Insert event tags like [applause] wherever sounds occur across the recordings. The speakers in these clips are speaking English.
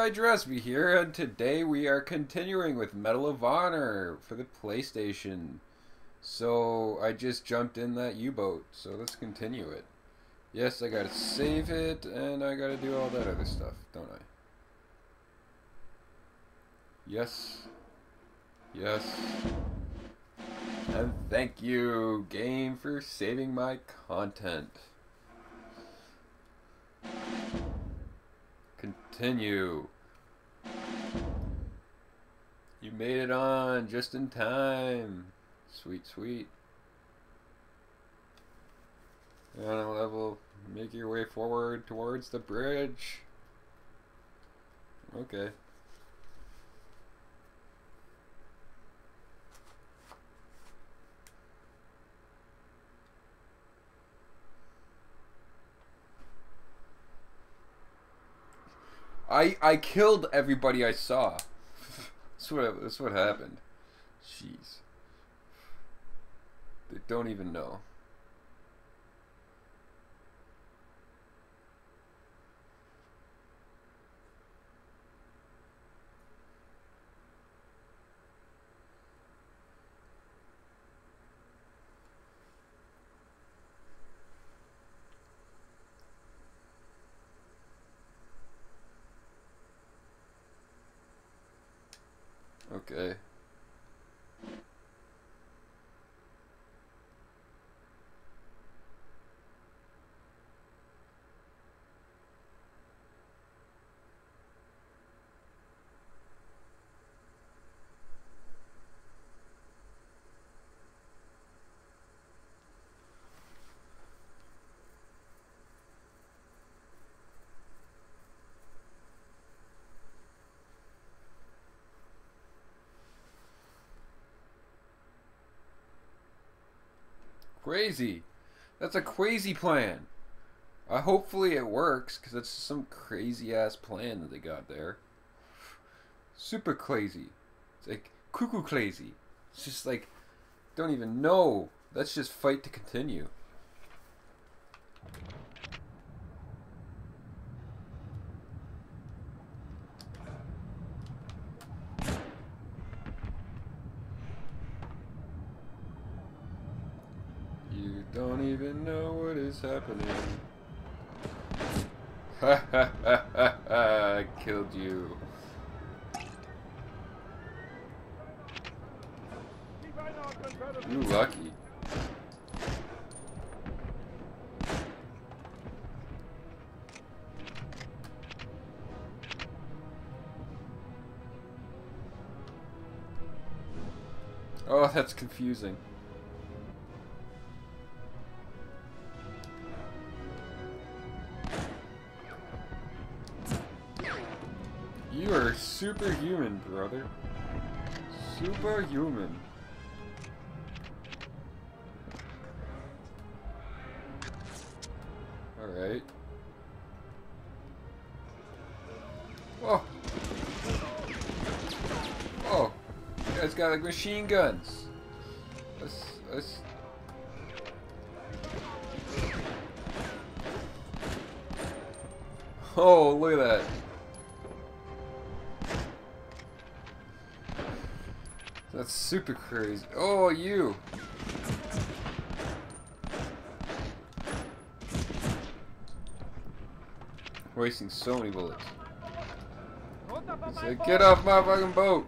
Hydrosme here, and today we are continuing with Medal of Honor for the PlayStation. So, I just jumped in that U-boat, so let's continue it. Yes, I gotta save it, and I gotta do all that other stuff, don't I? Yes. Yes. And thank you, game, for saving my content. Continue. You made it on just in time. Sweet, sweet. On a level, make your way forward towards the bridge. Okay. I I killed everybody I saw. that's what that's what happened. Jeez. They don't even know. Okay. Crazy. That's a crazy plan. Uh, hopefully it works, because that's some crazy ass plan that they got there. Super crazy. It's like cuckoo crazy. It's just like, don't even know. Let's just fight to continue. You don't even know what is happening. Ha ha ha ha! I killed you. You lucky. Oh, that's confusing. Superhuman, brother. Superhuman. Alright. Oh! Oh! You guys got like machine guns. Let's, let's... Oh, look at that. That's super crazy. Oh, you! Wasting so many bullets. Get off my fucking boat!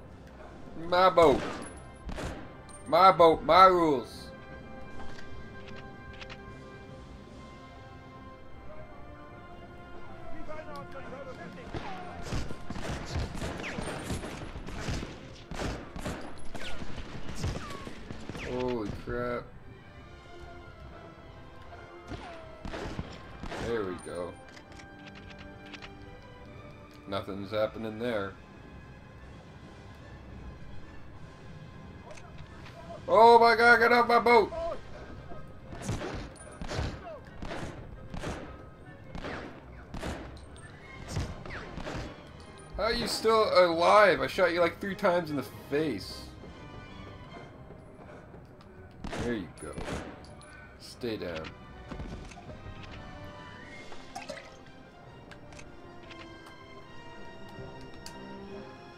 My boat! My boat, my rules! There we go. Nothing's happening there. Oh my god, get off my boat! How are you still alive? I shot you like three times in the face. There you go. Stay down.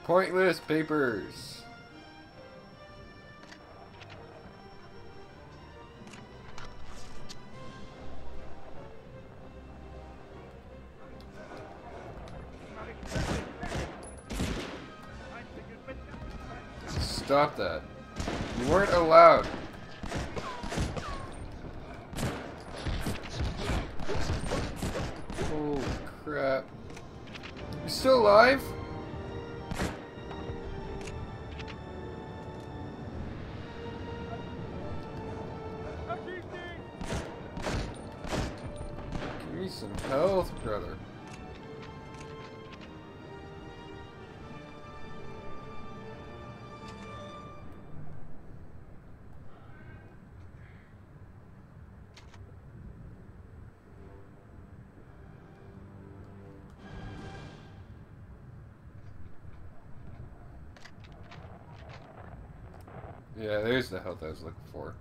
Pointless papers. Stop that. You weren't allowed. Holy crap. You still alive? Brother. Yeah, there's the health I was looking for.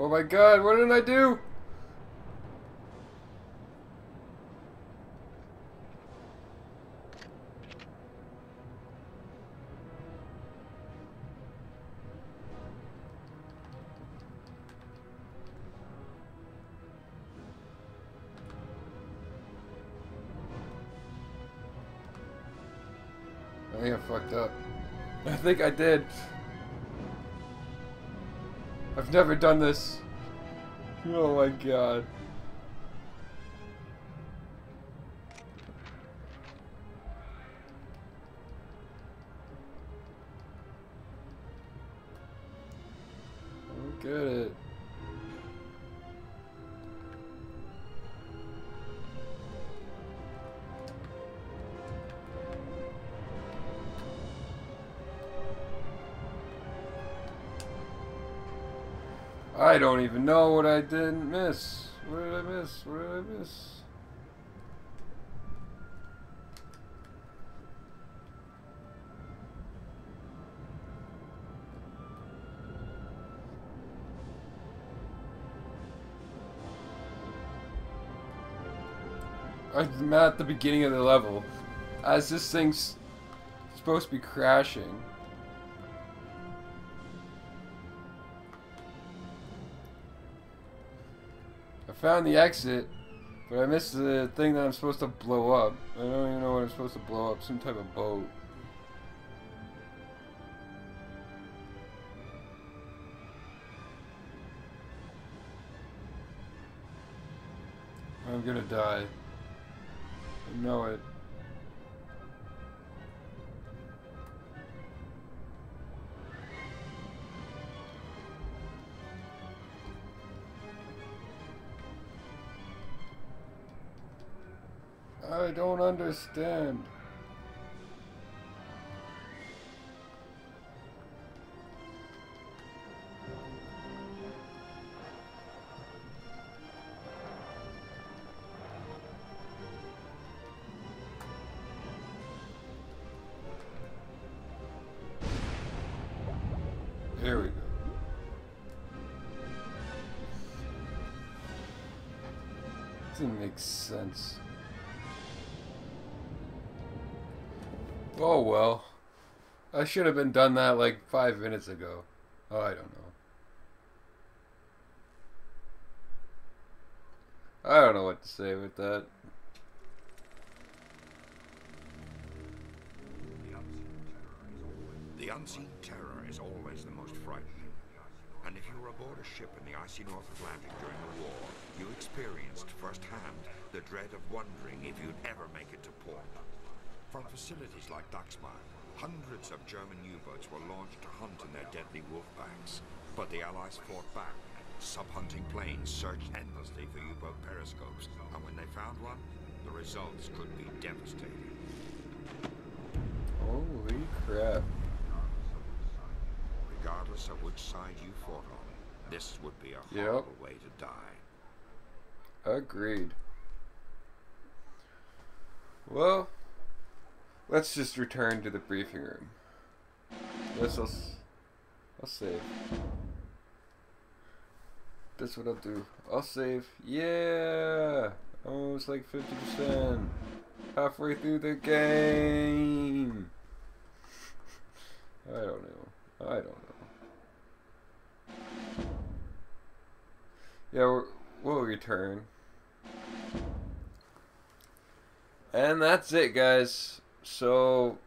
Oh my god, what did I do? I think I fucked up. [laughs] I think I did. I've never done this. Oh my god. Look I don't even know what I didn't miss. What did I miss? What did I miss? Uh, I'm at the beginning of the level. As this thing's supposed to be crashing. Found the exit, but I missed the thing that I'm supposed to blow up. I don't even know what I'm supposed to blow up. Some type of boat. I'm gonna die. I know it. I don't understand. There we go. Doesn't make sense. Oh well. I should have been done that like five minutes ago. Oh, I don't know. I don't know what to say with that. The unseen terror is always the most frightening. And if you were aboard a ship in the icy North Atlantic during the war, you experienced firsthand the dread of wondering if you'd ever make it to port. From facilities like Daxmar, hundreds of German U-boats were launched to hunt in their deadly wolfpacks. But the Allies fought back. Sub-hunting planes searched endlessly for U-boat periscopes, and when they found one, the results could be devastating. Holy crap. Regardless of which side you fought on, this would be a Yep. horrible way to die. Agreed. Well, let's just return to the briefing room. Let's, I'll save. That's what I'll do. I'll save. Yeah! Almost like 50%. Halfway through the game! [laughs] I don't know. I don't know. Yeah, we're, we'll return. And that's it, guys. So,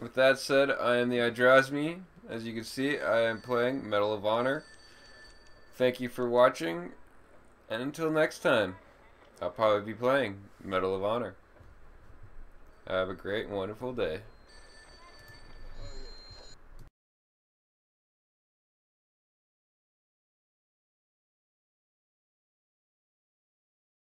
with that said, I am the Hydrosme. As you can see, I am playing Medal of Honor. Thank you for watching, and until next time, I'll probably be playing Medal of Honor. Have a great, wonderful day.